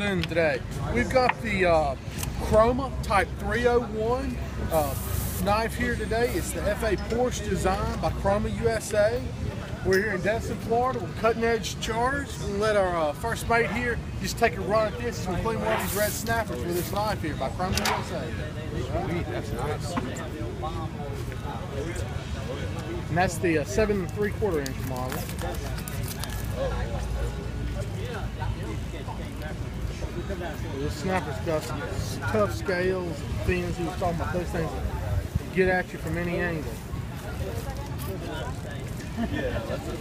today. We've got the uh, Chroma Type 301 uh, knife here today. It's the FA Porsche design by Chroma USA. We're here in Destin, Florida with cutting edge charters. We'll let our uh, first mate here just take a run at this and clean one of these red snappers with this knife here by Chroma USA. Sweet, that's nice. And that's the uh, seven and three quarter inch model. This snapper's got some tough scales, fins. He was talking about those things that get at you from any angle. yeah, That's a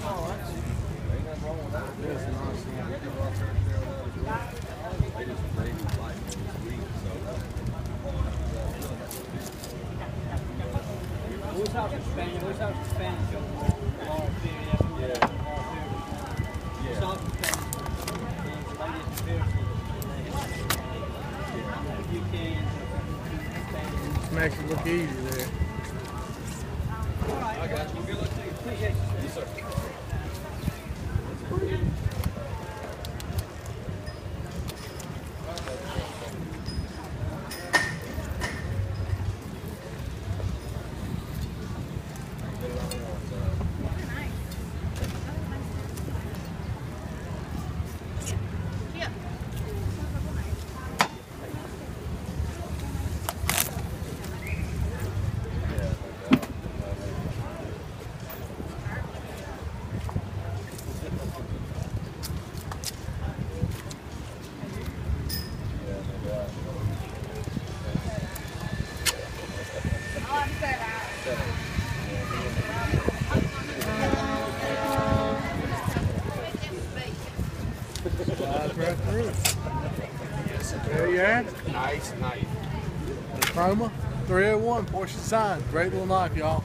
nice snapper. Whose house is Spanish? Whose house is Spanish? All three, yeah. You can, makes it look easy there. I got There you it. Nice knife. Chroma 301 Porsche design. Great little knife, y'all.